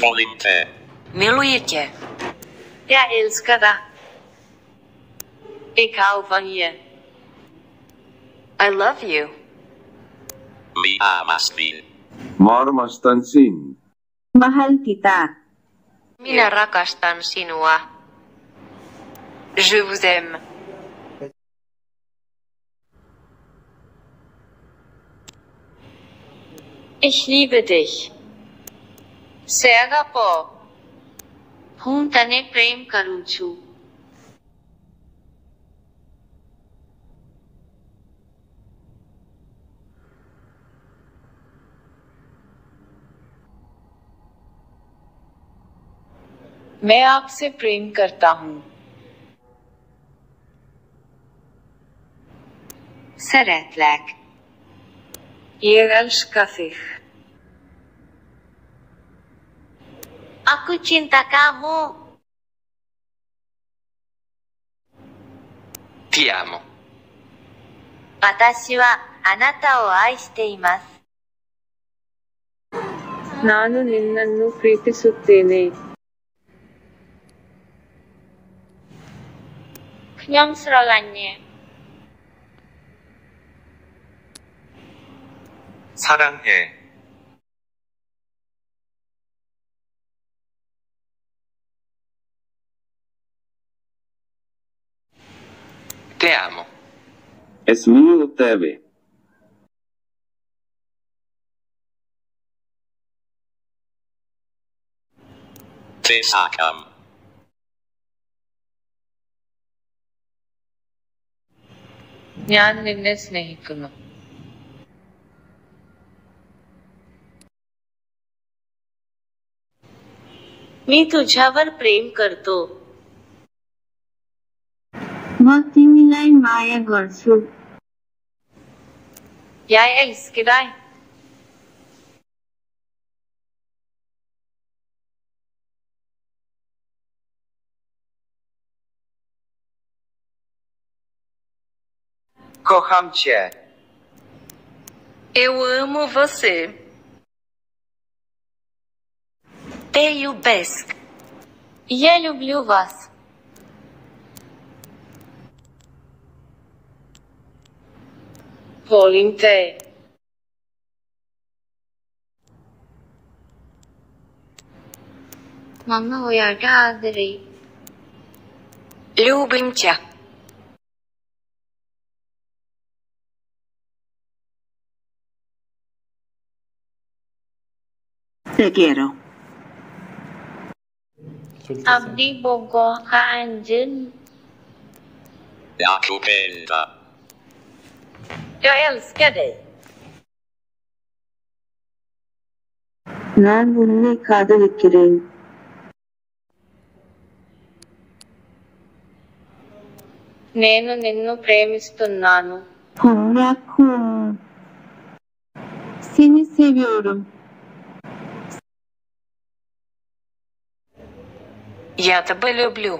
Volinte. Milujete jeg elsker dig. Ik hou van je. I love you. Mi amas min. Ma armastan sind. Mahal kita Minä rakastan sinua. Je vous aime. Ich liebe dich. સેગાપો હું તને પ્રેમ કરું છું मैं आपसे प्रेम करता हूँ Szeretlek. Ég elska Aku cinta kamu. Ti amo. 私はあなたを愛しています。 ನಾನು ನಿನ್ನನ್ನು ಪ್ರೀತಿಸುತ್ತೇನೆ 그냥 사랑해. 사랑해. Te amo. Es mío te ve. Te sacam. मी तुझ्यावर प्रेम करतो मग ती मी तिमीलाई माया गर्छु Jeg elsker deg. Kocham cię. Eu amo você. Te iubesc Я люблю вас. Volinte. Mama uyardı Adri. Ljubim tja Te quiero Abdi bogo ka anjun. Jakubelda. Jag älskar dig. நான் உன்னை காதலிக்கிறேன் నేను నిన్ను ప్రేమిస్తున్నాను Horakun. Seni seviyorum. Я тебе люблю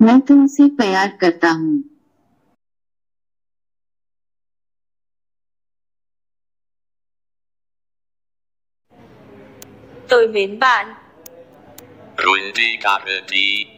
मैं तुमसे प्यार करता हूँ tôi mến bạn Rundi Gardi.